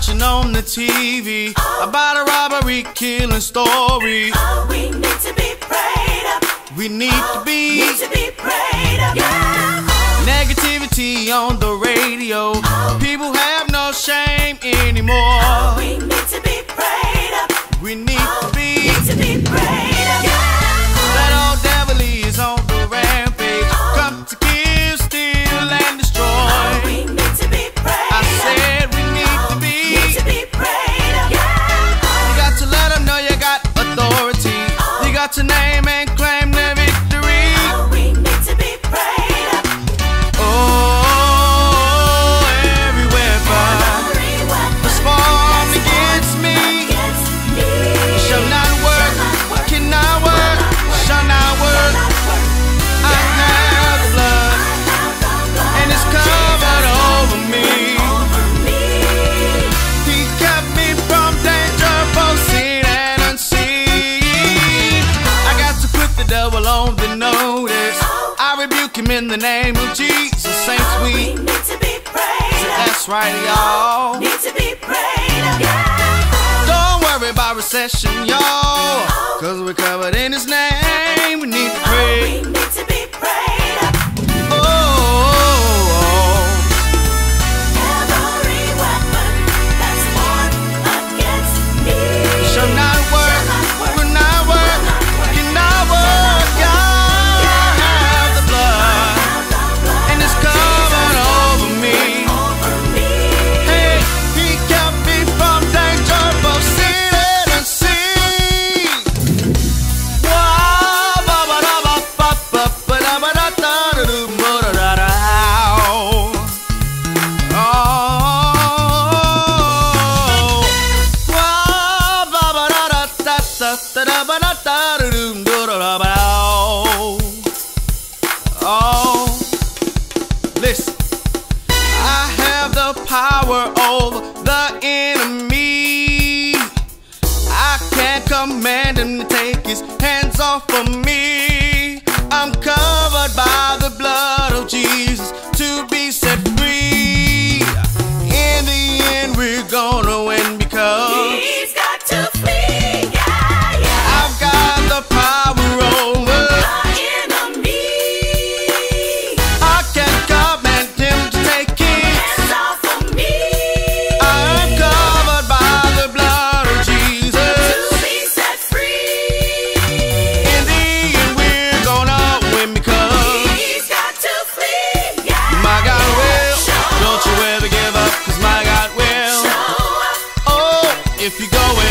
watching on the TV oh. about a robbery killing story. Oh, we need to be prayed up. We need oh, to be. Need to be prayed up. Yeah. Negativity on the out your name and claim in the name of Jesus, saints, oh, we, need to be prayed. That's right, y'all. Need to be prayed. Up. Don't worry about recession, y'all. Oh. Cause we're covered in his name. Oh, listen. I have the power over the enemy. I can command him to take his hands off of me. if you're going.